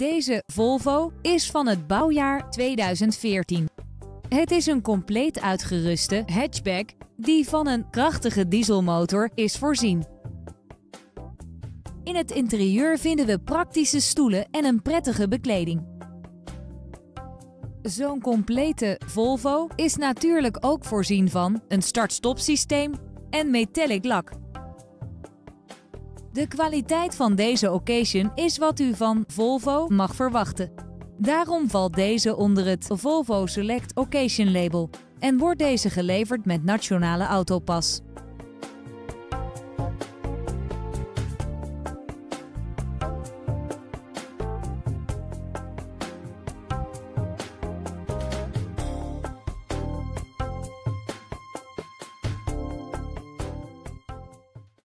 Deze Volvo is van het bouwjaar 2014. Het is een compleet uitgeruste hatchback die van een krachtige dieselmotor is voorzien. In het interieur vinden we praktische stoelen en een prettige bekleding. Zo'n complete Volvo is natuurlijk ook voorzien van een start-stop systeem en metallic lak. De kwaliteit van deze occasion is wat u van Volvo mag verwachten. Daarom valt deze onder het Volvo Select Occasion label en wordt deze geleverd met Nationale Autopas.